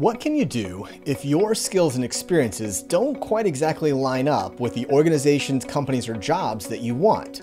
What can you do if your skills and experiences don't quite exactly line up with the organizations, companies, or jobs that you want?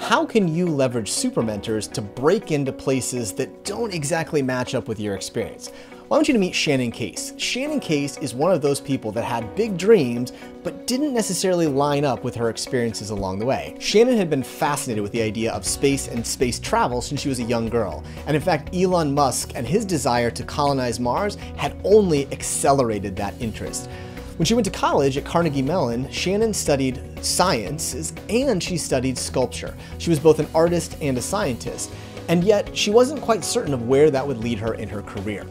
How can you leverage super mentors to break into places that don't exactly match up with your experience? I want you to meet Shannon Case. Shannon Case is one of those people that had big dreams, but didn't necessarily line up with her experiences along the way. Shannon had been fascinated with the idea of space and space travel since she was a young girl. And in fact, Elon Musk and his desire to colonize Mars had only accelerated that interest. When she went to college at Carnegie Mellon, Shannon studied sciences and she studied sculpture. She was both an artist and a scientist, and yet she wasn't quite certain of where that would lead her in her career.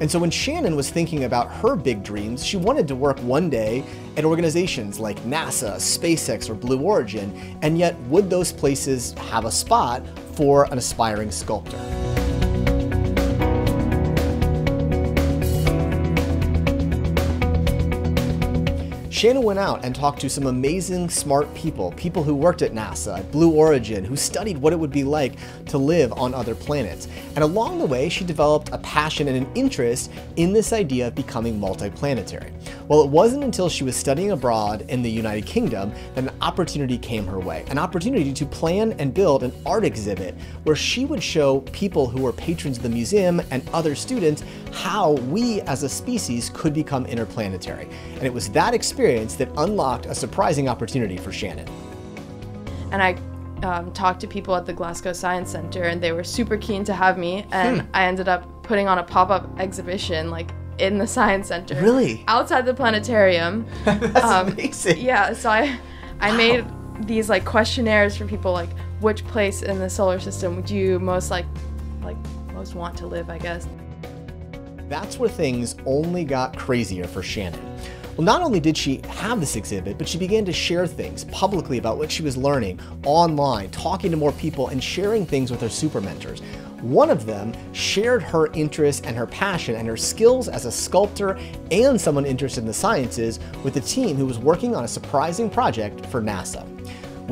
And so when Shannon was thinking about her big dreams, she wanted to work one day at organizations like NASA, SpaceX, or Blue Origin, and yet would those places have a spot for an aspiring sculptor? Shannon went out and talked to some amazing, smart people, people who worked at NASA, at Blue Origin, who studied what it would be like to live on other planets. And along the way, she developed a passion and an interest in this idea of becoming multiplanetary. Well, it wasn't until she was studying abroad in the United Kingdom that an opportunity came her way, an opportunity to plan and build an art exhibit where she would show people who were patrons of the museum and other students how we as a species could become interplanetary. And it was that experience experience that unlocked a surprising opportunity for Shannon. And I um, talked to people at the Glasgow Science Center, and they were super keen to have me. And hmm. I ended up putting on a pop up exhibition, like in the Science Center. Really? Outside the planetarium. That's um, amazing. Yeah, so I, I wow. made these like questionnaires for people, like which place in the solar system would you most like, like most want to live, I guess. That's where things only got crazier for Shannon. Well, not only did she have this exhibit, but she began to share things publicly about what she was learning online, talking to more people, and sharing things with her super mentors. One of them shared her interest and her passion and her skills as a sculptor and someone interested in the sciences with a team who was working on a surprising project for NASA.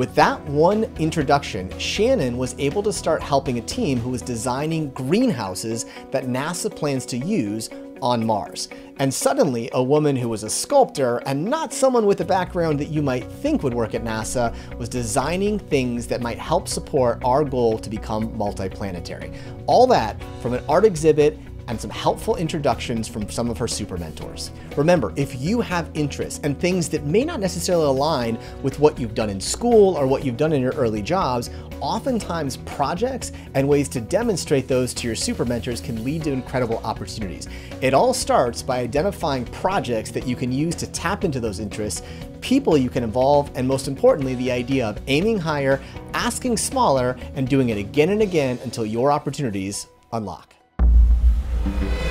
With that one introduction, Shannon was able to start helping a team who was designing greenhouses that NASA plans to use on Mars. And suddenly, a woman who was a sculptor and not someone with a background that you might think would work at NASA was designing things that might help support our goal to become multiplanetary. All that from an art exhibit and some helpful introductions from some of her super mentors. Remember, if you have interests and things that may not necessarily align with what you've done in school or what you've done in your early jobs, oftentimes projects and ways to demonstrate those to your super mentors can lead to incredible opportunities. It all starts by identifying projects that you can use to tap into those interests, people you can involve, and most importantly, the idea of aiming higher, asking smaller, and doing it again and again until your opportunities unlock. Thank you.